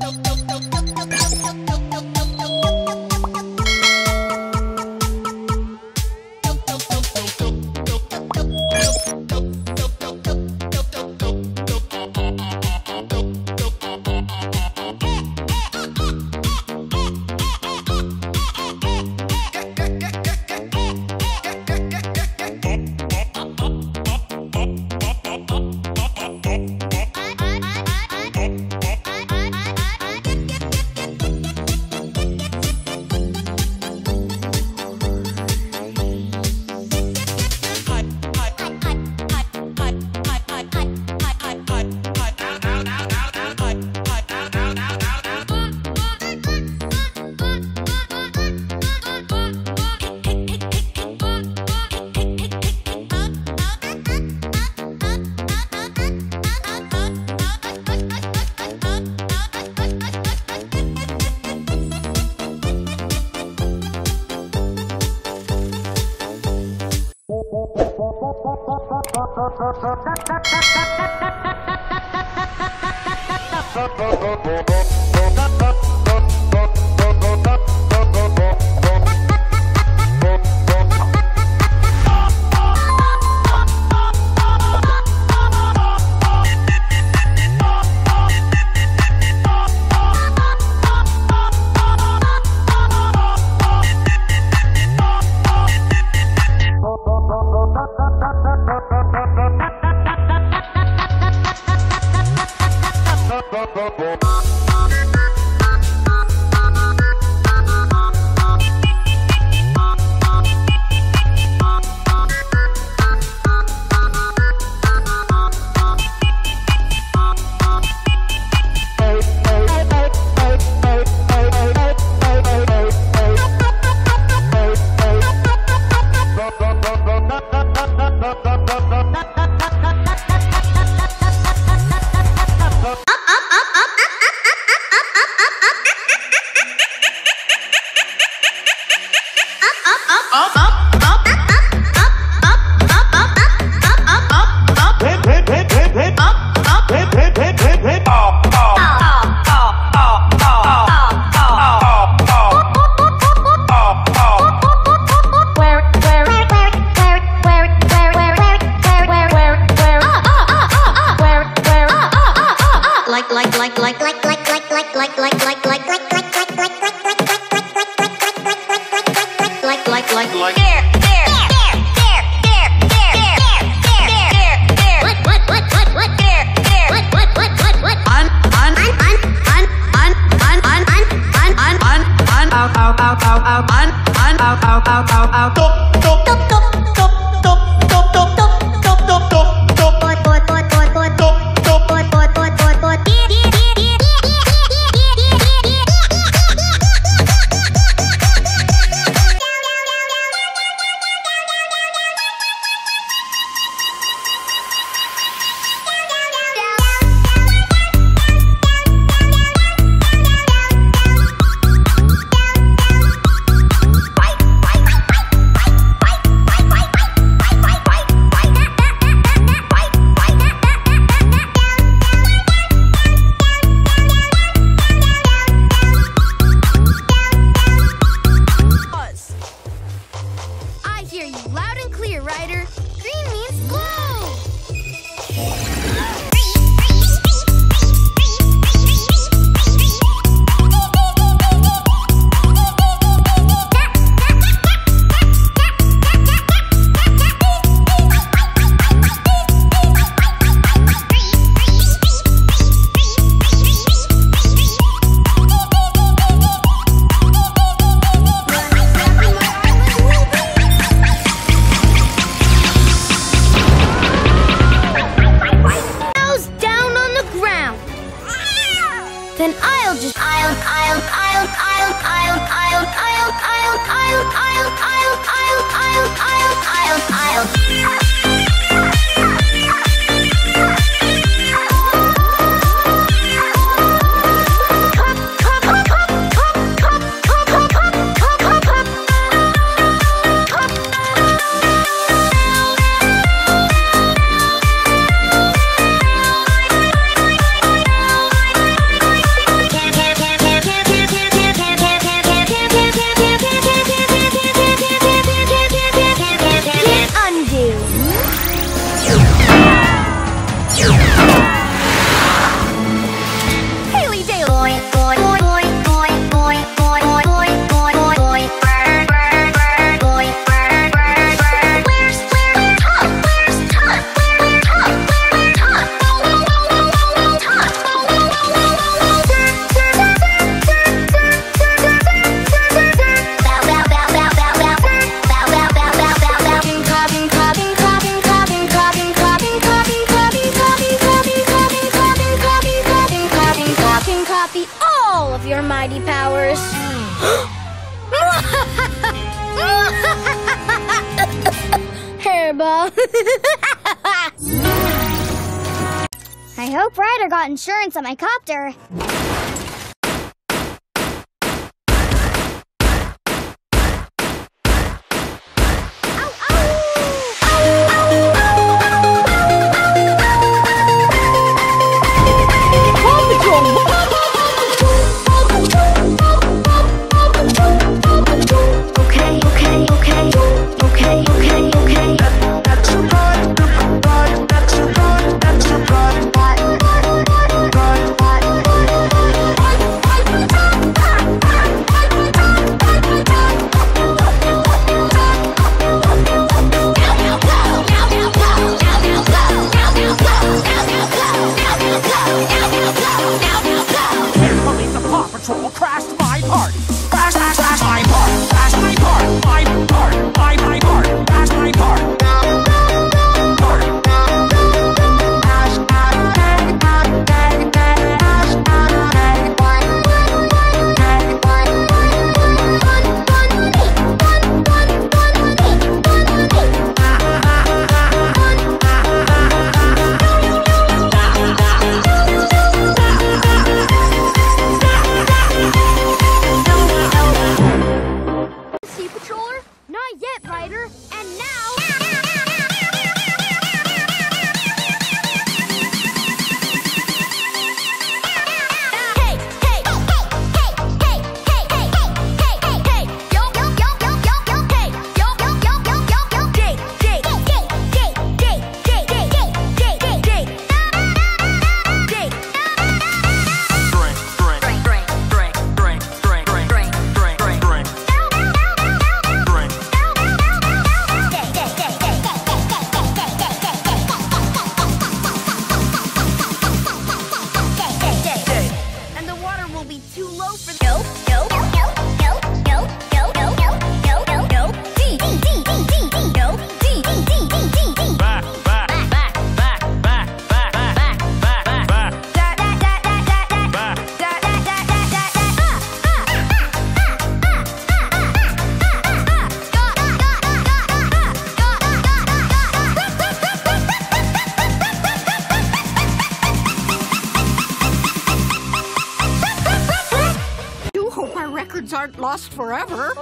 Thank you. Bo bo bo bo bo out, out, out, out. I'll just I'll I'll I'll I'll I'll I'll I'll I'll I'll I'll I'll I'll I'll I'll I'll I'll I hope Ryder got insurance on my copter. lost forever.